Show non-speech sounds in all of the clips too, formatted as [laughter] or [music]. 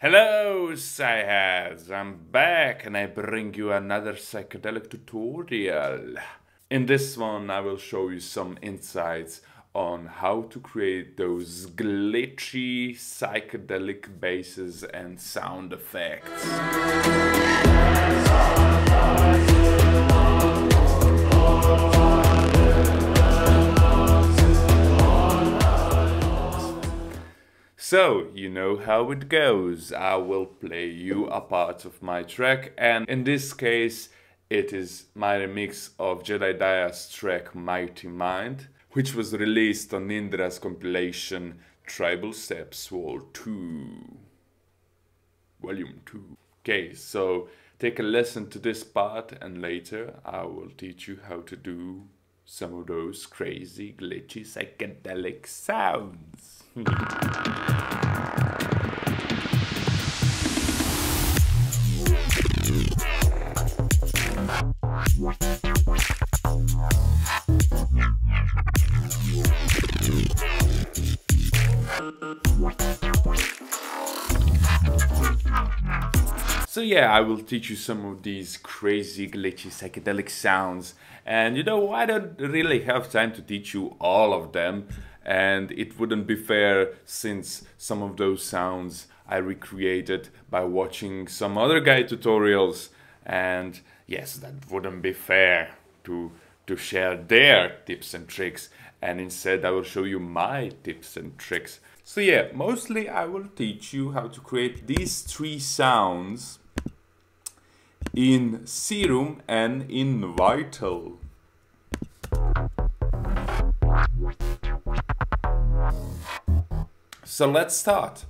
Hello, Psyheads! I'm back and I bring you another psychedelic tutorial. In this one, I will show you some insights on how to create those glitchy psychedelic basses and sound effects. So, you know how it goes. I will play you a part of my track, and in this case, it is my remix of Jedediah's track Mighty Mind, which was released on Indra's compilation Tribal Steps Vol 2. Volume 2. Okay, so take a listen to this part, and later I will teach you how to do some of those crazy, glitchy, psychedelic sounds. So yeah, I will teach you some of these crazy, glitchy, psychedelic sounds. And you know, I don't really have time to teach you all of them. And it wouldn't be fair since some of those sounds I recreated by watching some other guy tutorials. And yes, that wouldn't be fair to, to share their tips and tricks. And instead, I will show you my tips and tricks. So yeah, mostly I will teach you how to create these three sounds in Serum and in Vital. So let's start.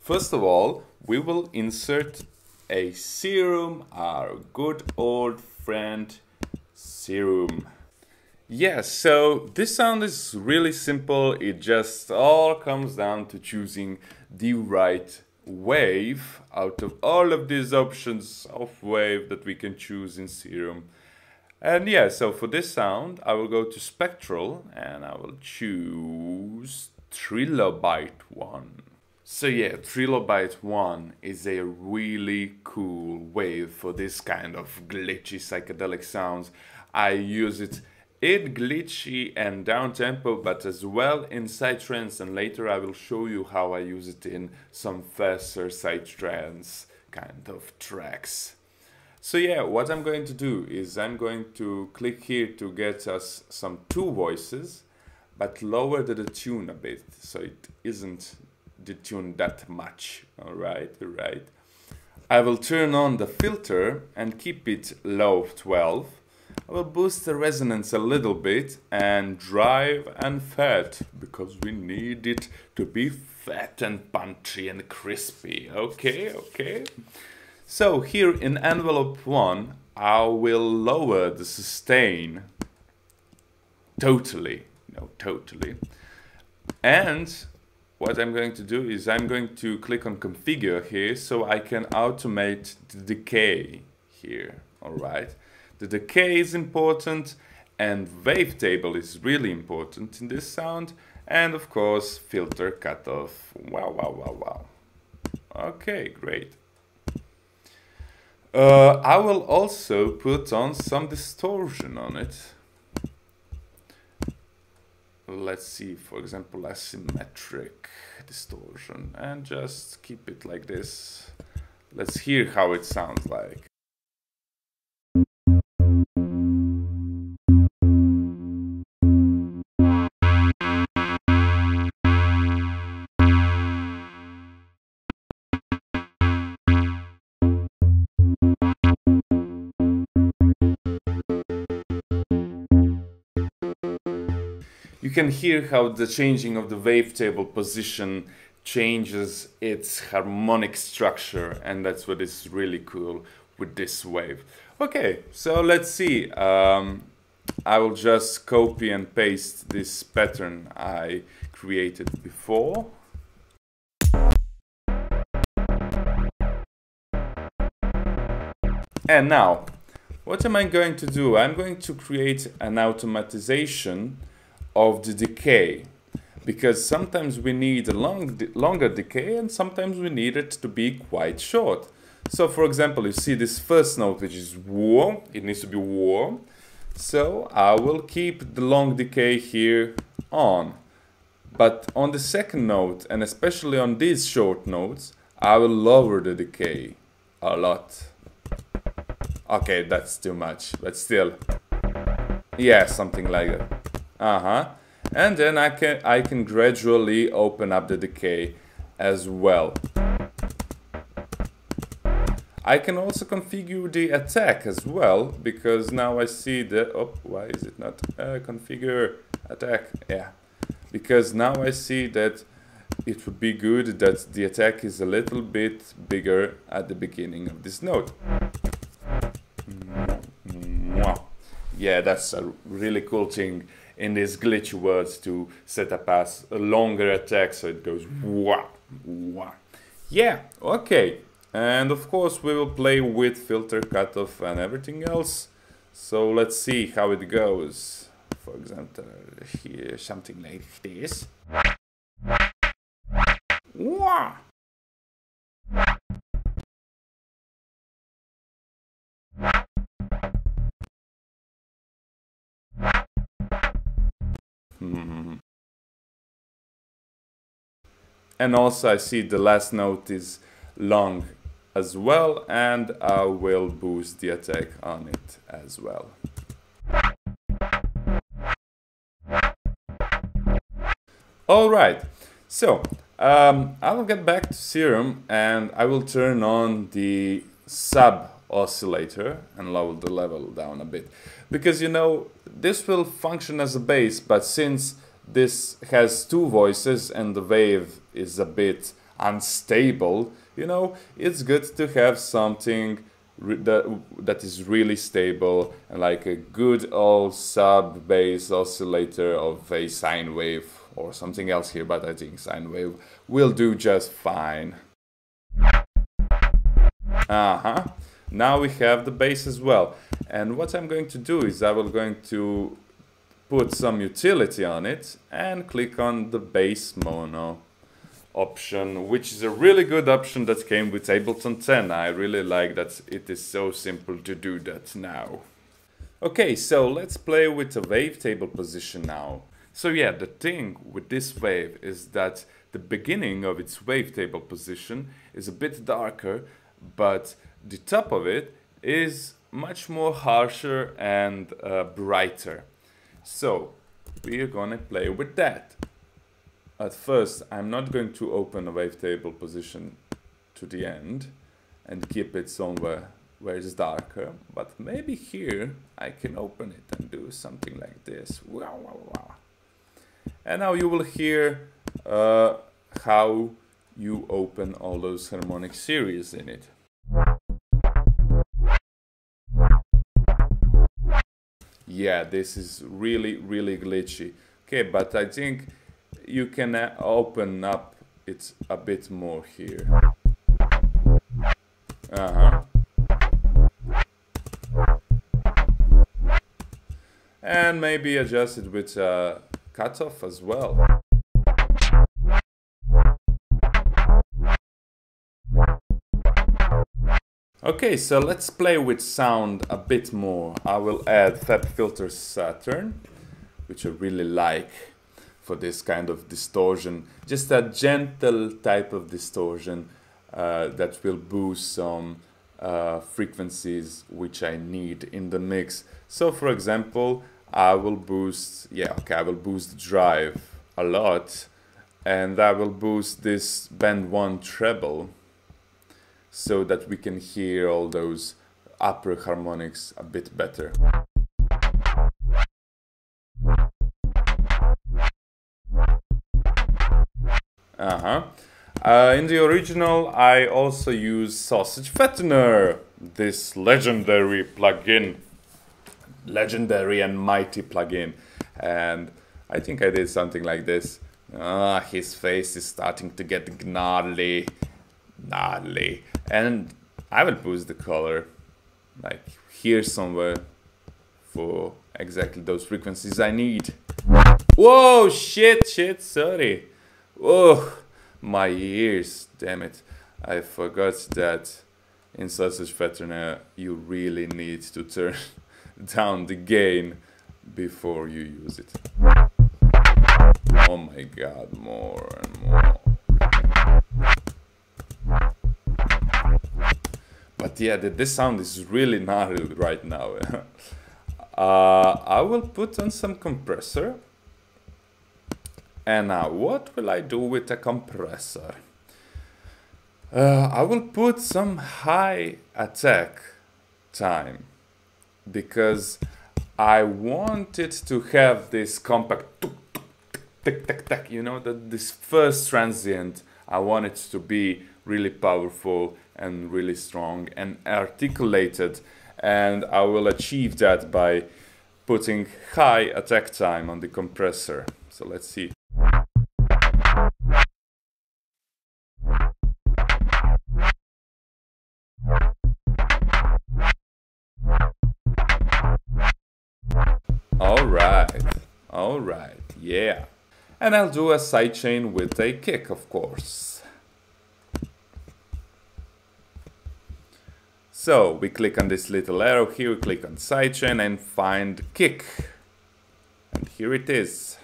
First of all, we will insert a serum, our good old friend serum. Yes, so this sound is really simple. It just all comes down to choosing the right wave out of all of these options of wave that we can choose in Serum. And yeah, so for this sound, I will go to Spectral and I will choose Trilobite 1. So yeah, Trilobite 1 is a really cool wave for this kind of glitchy psychedelic sounds. I use it in glitchy and down tempo, but as well in psytrance, and later I will show you how I use it in some faster psytrance kind of tracks. So yeah, what I'm going to do is I'm going to click here to get us some two voices, but lower the tune a bit, so it isn't detuned that much, alright, alright. I will turn on the filter and keep it low 12, I will boost the resonance a little bit and drive and fat because we need it to be fat and punchy and crispy. Okay, okay. So here in envelope 1 I will lower the sustain totally, no totally. And what I'm going to do is I'm going to click on configure here so I can automate the decay here, alright? The decay is important and wavetable is really important in this sound and of course filter cutoff. Wow, wow, wow, wow. Okay, great. Uh, I will also put on some distortion on it. Let's see, for example, asymmetric distortion and just keep it like this. Let's hear how it sounds like. You can hear how the changing of the wavetable position changes its harmonic structure and that's what is really cool with this wave. Okay, so let's see. Um, I will just copy and paste this pattern I created before. And now, what am I going to do? I'm going to create an automatization of the decay. because sometimes we need a long, longer decay and sometimes we need it to be quite short. So for example, you see this first note, which is warm, it needs to be warm. So I will keep the long decay here on. But on the second note, and especially on these short notes, I will lower the decay a lot. Okay, that's too much, but still. Yeah, something like that. Uh-huh. And then I can I can gradually open up the decay as well. I can also configure the attack as well, because now I see the oh, why is it not uh, configure attack? Yeah, because now I see that it would be good that the attack is a little bit bigger at the beginning of this note. Yeah, that's a really cool thing in these glitchy words to set up as a longer attack so it goes wah, wah. Yeah, okay. And of course we will play with filter cutoff and everything else. So let's see how it goes. For example, here something like this. And also I see the last note is long as well and I will boost the attack on it as well. Alright, so um, I will get back to Serum and I will turn on the sub oscillator and lower the level down a bit. Because you know, this will function as a bass, but since this has two voices and the wave is a bit unstable, you know, it's good to have something that, that is really stable and like a good old sub bass oscillator of a sine wave or something else here, but I think sine wave will do just fine. Uh-huh. Now we have the bass as well. And what I'm going to do is I will going to put some utility on it and click on the bass mono option, which is a really good option that came with Ableton 10. I really like that it is so simple to do that now. Okay, so let's play with the wavetable position now. So yeah, the thing with this wave is that the beginning of its wavetable position is a bit darker, but the top of it is much more harsher and uh, brighter. So we are gonna play with that. At first, I'm not going to open a wavetable position to the end and keep it somewhere where it's darker, but maybe here I can open it and do something like this. Wow, wow, wow. And now you will hear uh, how you open all those harmonic series in it. Yeah, this is really, really glitchy. Okay, but I think you can uh, open up it a bit more here. Uh-huh. And maybe adjust it with uh, cutoff as well. Okay, so let's play with sound a bit more. I will add FabFilter Saturn, which I really like for this kind of distortion. Just a gentle type of distortion uh, that will boost some uh, frequencies which I need in the mix. So for example, I will boost, yeah, okay, I will boost drive a lot and I will boost this band 1 treble so that we can hear all those upper harmonics a bit better. Uh-huh. Uh, in the original, I also use Sausage Fattener, this legendary plugin, legendary and mighty plugin. And I think I did something like this. Ah, his face is starting to get gnarly, gnarly and I will boost the color like here somewhere for exactly those frequencies I need. Whoa, shit, shit, sorry. Oh, my ears, damn it. I forgot that in Sausage Fattener you really need to turn [laughs] down the gain before you use it. Oh my god, more and more. Yeah, this sound is really gnarly [laughs] right now. [laughs] uh, I will put on some compressor. And now, what will I do with a compressor? Uh, I will put some high attack time because I wanted to have this compact you know, that this first transient, I want it to be really powerful and really strong and articulated. And I will achieve that by putting high attack time on the compressor. So let's see. All right, all right, yeah. And I'll do a sidechain with a kick, of course. So we click on this little arrow here, click on sidechain and find kick. And here it is.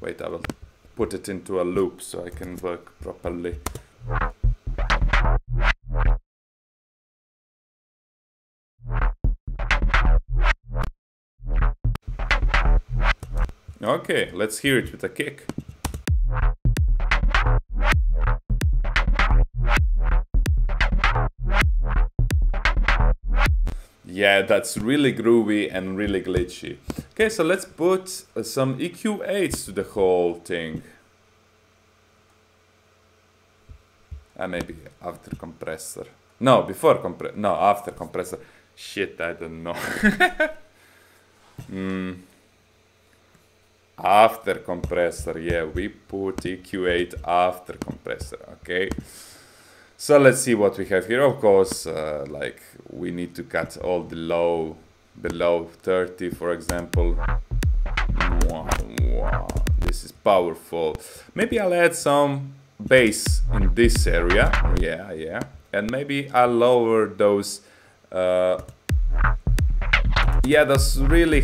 Wait, I will put it into a loop so I can work properly. Okay, let's hear it with a kick. Yeah, that's really groovy and really glitchy. Okay, so let's put uh, some EQ8s to the whole thing. Uh, maybe after compressor. No, before compressor. No, after compressor. Shit, I don't know. [laughs] mm after compressor yeah we put eq8 after compressor okay so let's see what we have here. Of course uh, like we need to cut all the low below 30 for example. Wow, wow. this is powerful. Maybe I'll add some bass in this area. Yeah yeah. And maybe I'll lower those uh, yeah those really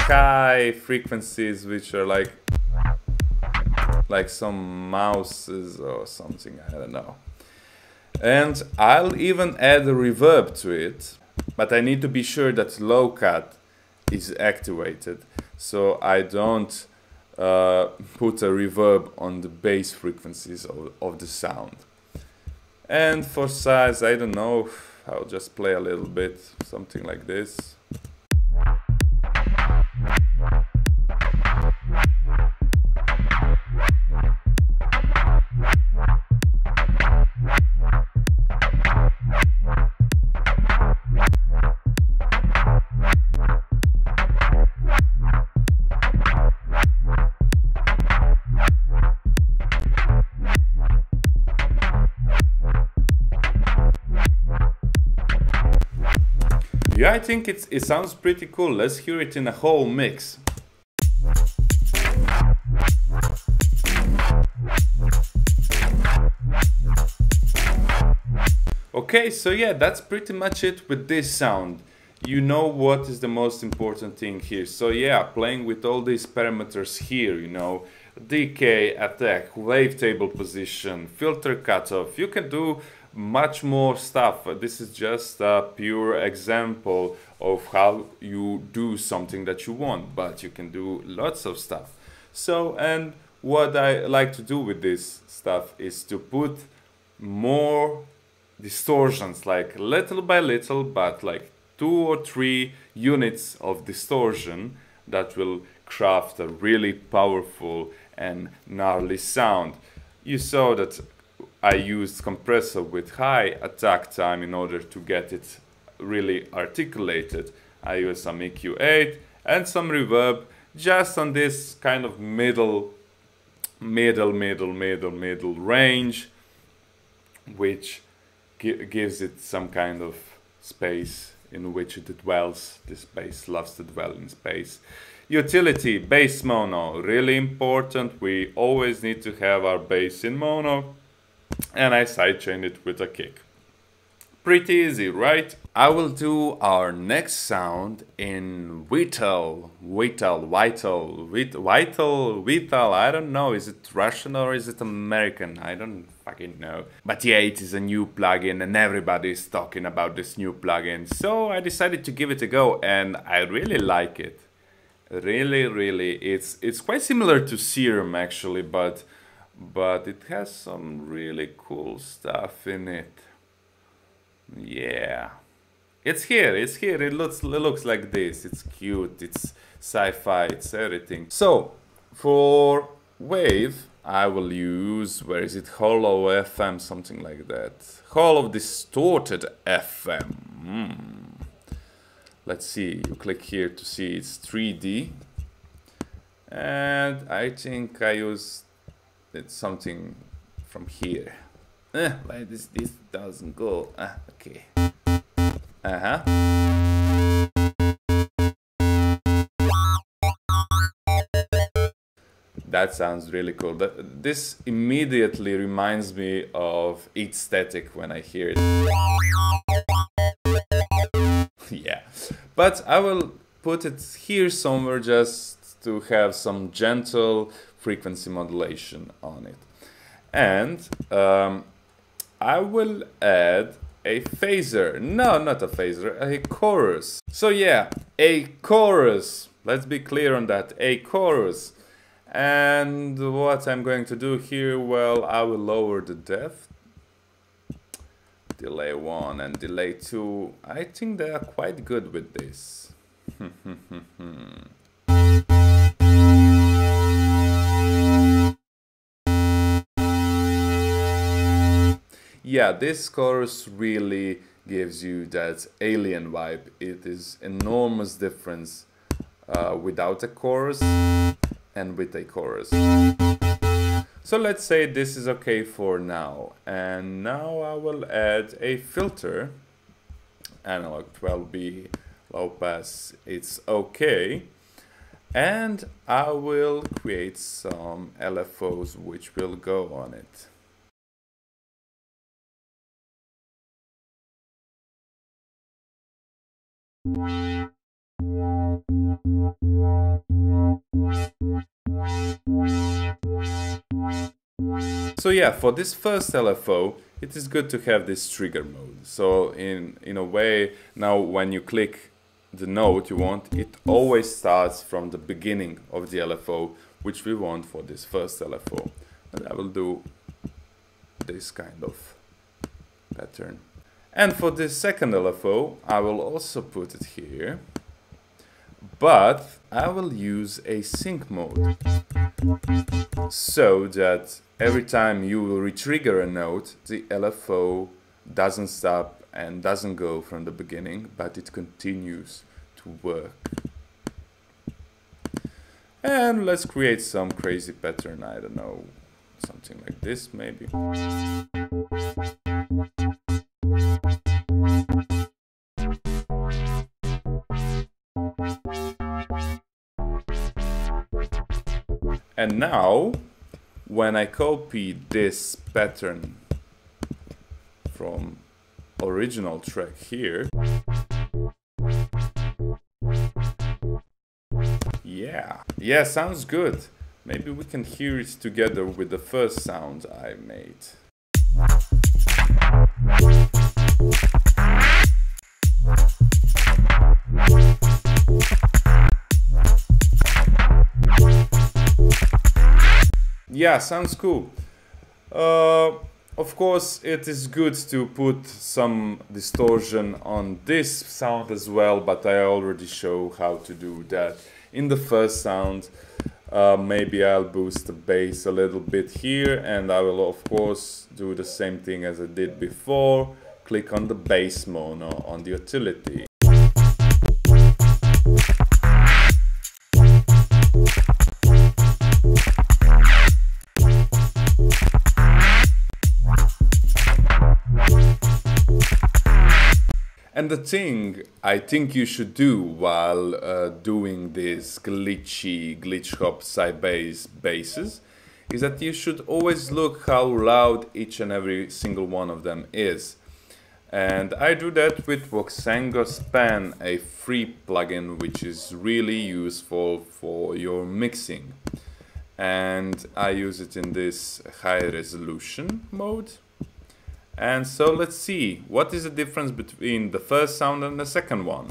high frequencies which are like like some mouses or something. I don't know and I'll even add a reverb to it but I need to be sure that low cut is activated. So I don't uh, put a reverb on the bass frequencies of, of the sound. And for size I don't know I'll just play a little bit something like this I think it's, it sounds pretty cool. Let's hear it in a whole mix. Okay, so yeah, that's pretty much it with this sound. You know what is the most important thing here. So yeah, playing with all these parameters here, you know, decay, attack, wavetable position, filter cutoff. You can do much more stuff. This is just a pure example of how you do something that you want, but you can do lots of stuff. So, and what I like to do with this stuff is to put more distortions, like little by little, but like two or three units of distortion that will craft a really powerful and gnarly sound. You saw that I used compressor with high attack time in order to get it really articulated. I used some EQ8 and some reverb just on this kind of middle, middle, middle, middle, middle range, which gi gives it some kind of space in which it dwells. This bass loves to dwell in space. Utility, bass mono, really important. We always need to have our bass in mono. And I sidechain it with a kick. Pretty easy, right? I will do our next sound in Vital, Vital, Vital, Vital, Vital, I don't know, is it Russian or is it American? I don't fucking know. But yeah, it is a new plugin and everybody is talking about this new plugin. So I decided to give it a go and I really like it. Really, really, it's it's quite similar to Serum actually, but but it has some really cool stuff in it. Yeah. It's here, it's here, it looks, it looks like this, it's cute, it's sci-fi, it's everything. So, for wave, I will use, where is it, Hollow FM, something like that. Hollow Distorted FM. Mm. Let's see, you click here to see it's 3D. And I think I use it's something from here. Eh, this this doesn't go? Ah, okay. Uh huh. That sounds really cool. That, this immediately reminds me of Eat Static when I hear it. [laughs] yeah, but I will put it here somewhere just to have some gentle frequency modulation on it. And um, I will add a phaser. No, not a phaser, a chorus. So yeah, a chorus. Let's be clear on that, a chorus. And what I'm going to do here, well, I will lower the depth. Delay 1 and delay 2. I think they are quite good with this. [laughs] yeah, this chorus really gives you that alien vibe. It is enormous difference uh, without a chorus and with a chorus. So let's say this is okay for now. And now I will add a filter. Analog 12B low pass, it's okay. And I will create some LFOs which will go on it. So yeah, for this first LFO, it is good to have this trigger mode. So in, in a way, now when you click the note you want, it always starts from the beginning of the LFO, which we want for this first LFO. And I will do this kind of pattern. And for the second LFO, I will also put it here, but I will use a sync mode so that every time you will retrigger a note, the LFO doesn't stop and doesn't go from the beginning, but it continues to work. And let's create some crazy pattern, I don't know, something like this maybe. And now, when I copy this pattern from original track here, yeah, yeah, sounds good. Maybe we can hear it together with the first sound I made. Yeah, sounds cool. Uh, of course, it is good to put some distortion on this sound as well, but I already show how to do that in the first sound. Uh, maybe I'll boost the bass a little bit here and I will of course do the same thing as I did before. Click on the bass mono on the utility. And the thing I think you should do while uh, doing these glitchy glitch hop psybass basses is that you should always look how loud each and every single one of them is. And I do that with Voxengo Span, a free plugin which is really useful for your mixing. And I use it in this high resolution mode. And so let's see, what is the difference between the first sound and the second one?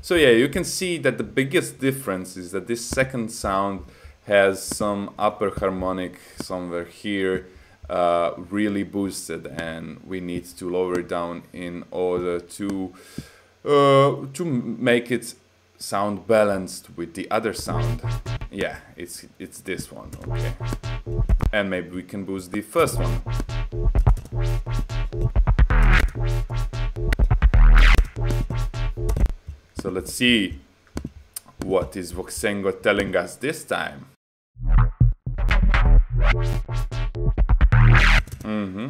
So yeah, you can see that the biggest difference is that this second sound has some upper harmonic somewhere here uh, really boosted and we need to lower it down in order to uh, to make it sound balanced with the other sound. Yeah, it's it's this one, okay. And maybe we can boost the first one. So let's see what is Voxengo telling us this time. Mm-hmm.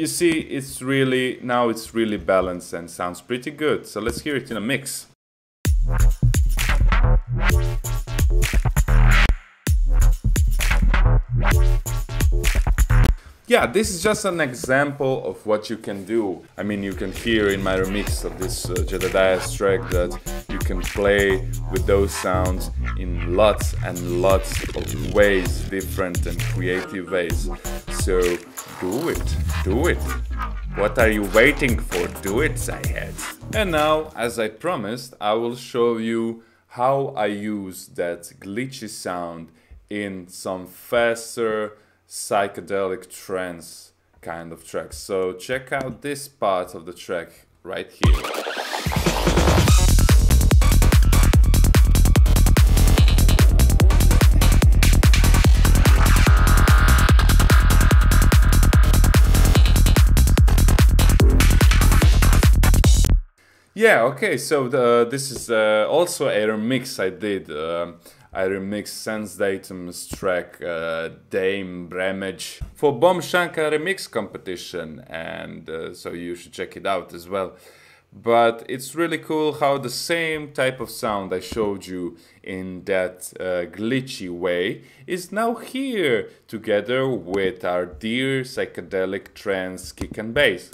You see, it's really, now it's really balanced and sounds pretty good. So let's hear it in a mix. yeah, this is just an example of what you can do. I mean, you can hear in my remix of this uh, Jedediah's track that you can play with those sounds in lots and lots of ways, different and creative ways. So do it, do it. What are you waiting for? Do it, Psyheads. And now, as I promised, I will show you how I use that glitchy sound in some faster, psychedelic trance kind of tracks. So check out this part of the track right here. Yeah, okay, so the, this is uh, also a remix I did. Uh, I remixed Sense Datum's track uh, Dame Bramage for Bom Shankar Remix competition, and uh, so you should check it out as well. But it's really cool how the same type of sound I showed you in that uh, glitchy way is now here together with our dear psychedelic trance kick and bass.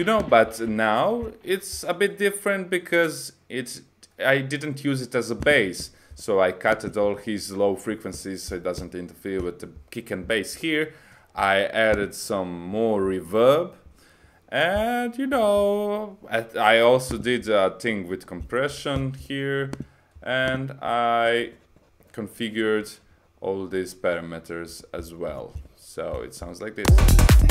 You know, but now it's a bit different because it's I didn't use it as a bass. So I cut all his low frequencies so it doesn't interfere with the kick and bass here. I added some more reverb. And you know, I also did a thing with compression here. And I configured all these parameters as well. So it sounds like this.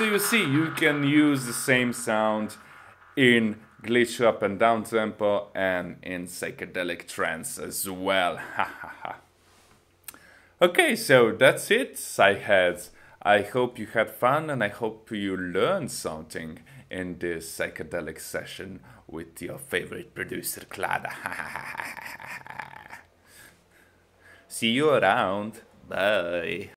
So you see, you can use the same sound in glitch hop and down tempo and in psychedelic trance as well. [laughs] okay, so that's it, Psyheads. I hope you had fun and I hope you learned something in this psychedelic session with your favorite producer, Klaada. [laughs] See you around. Bye.